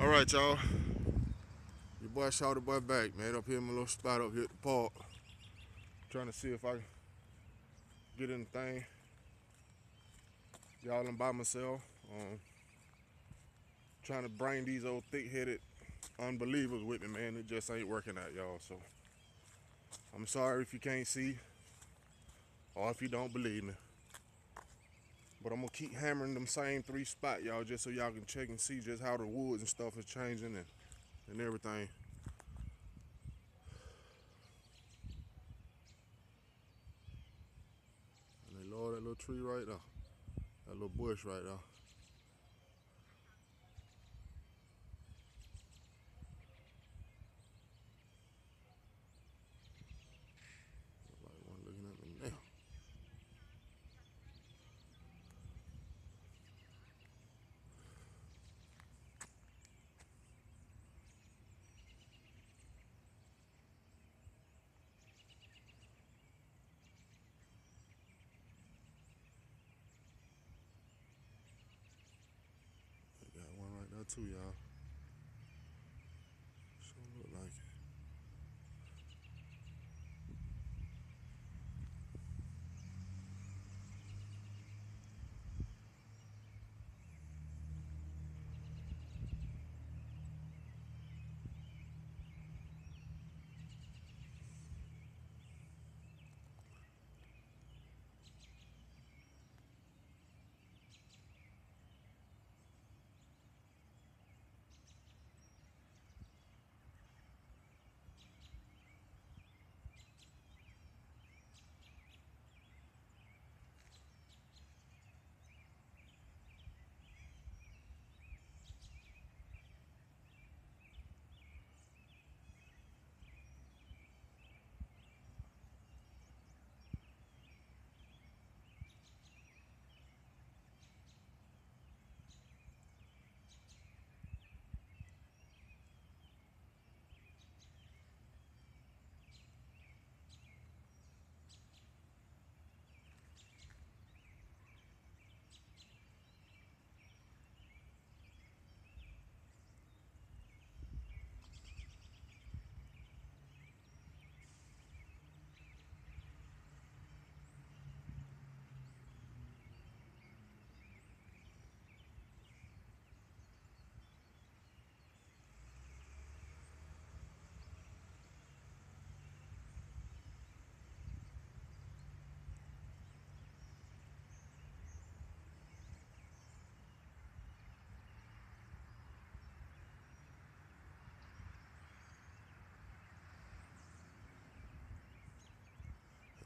All right, y'all. Your boy Shawty boy back, man. Up here in my little spot up here at the park. Trying to see if I can get anything. Y'all, I'm by myself. Um, trying to bring these old thick-headed unbelievers with me, man. It just ain't working out, y'all. So I'm sorry if you can't see or if you don't believe me. But I'm gonna keep hammering them same three spot, y'all, just so y'all can check and see just how the woods and stuff is changing and, and everything. And they lower that little tree right there. That little bush right there. Nobody one looking at me now. They got one right there too, y'all. Sure look like it.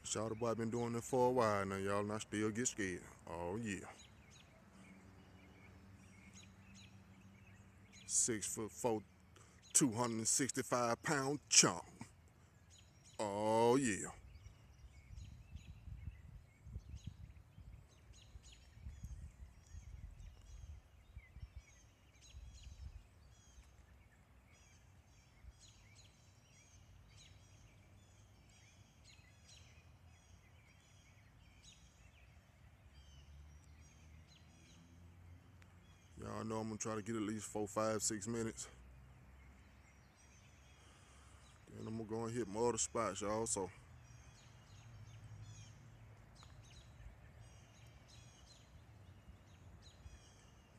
Shawty boy been doing it for a while now, y'all, and I still get scared. Oh yeah. Six foot four, 265 pound chump. Oh yeah. Y'all know I'm gonna try to get at least four, five, six minutes. Then I'm gonna go and hit my other spots, y'all. So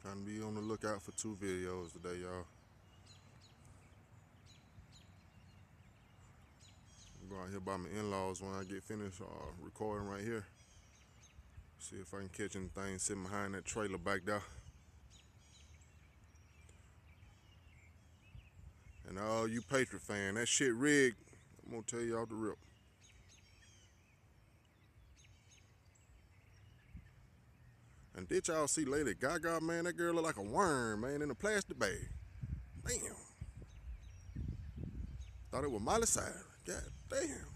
trying to be on the lookout for two videos today, y'all. I'm going here by my in-laws when I get finished uh, recording right here. See if I can catch anything sitting behind that trailer back there. And all you Patriot fan, that shit rigged. I'm gonna tell y'all the rip. And did y'all see Lady Gaga, man? That girl look like a worm, man, in a plastic bag. Damn. Thought it was Miley Cyrus. God damn.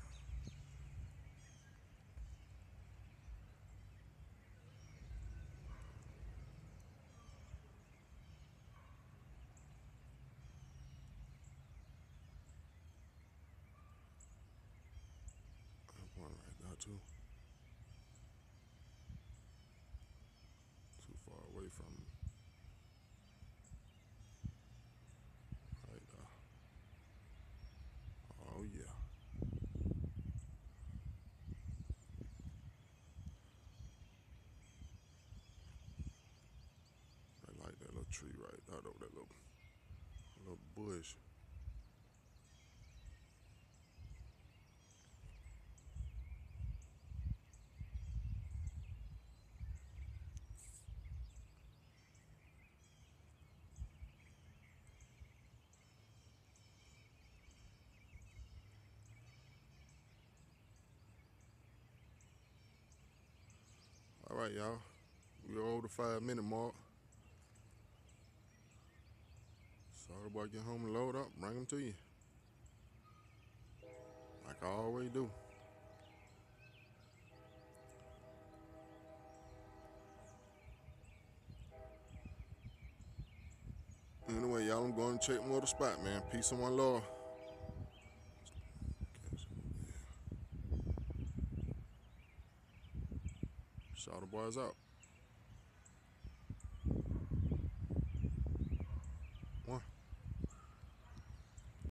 too. Too far away from. Right uh, now. Oh yeah. I like that little tree right there, that little, little bush. Right, y'all. We're over the five minute mark. Sorry, boy, get home and load up, bring them to you. Like I always do. Anyway, y'all, I'm going to check more the spot, man. Peace and one love. Shout the boys out.